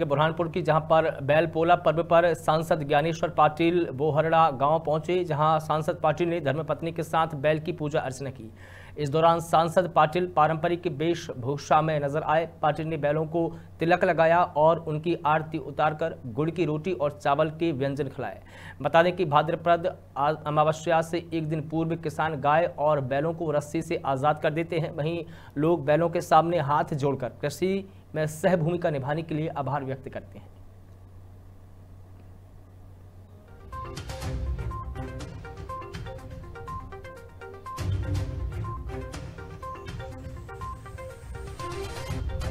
बुरहानपुर की, जहाँ पर बैलपोला पर्व पर सांसद ज्ञानेश्वर पाटिल बोहरड़ा गाँव पहुँचे, जहाँ सांसद पाटिल ने धर्मपत्नी के साथ बैल की पूजा अर्चना की। इस दौरान सांसद पाटिल पारंपरिक वेशभूषा में नज़र आए। पाटिल ने बैलों को तिलक लगाया और उनकी आरती उतारकर गुड़ की रोटी और चावल के व्यंजन खिलाए। बता दें कि भाद्रप्रद अमावस्या से एक दिन पूर्व किसान गाय और बैलों को रस्सी से आज़ाद कर देते हैं। वहीं लोग बैलों के सामने हाथ जोड़कर कृषि में सह भूमिका निभाने के लिए आभार व्यक्त करते हैं।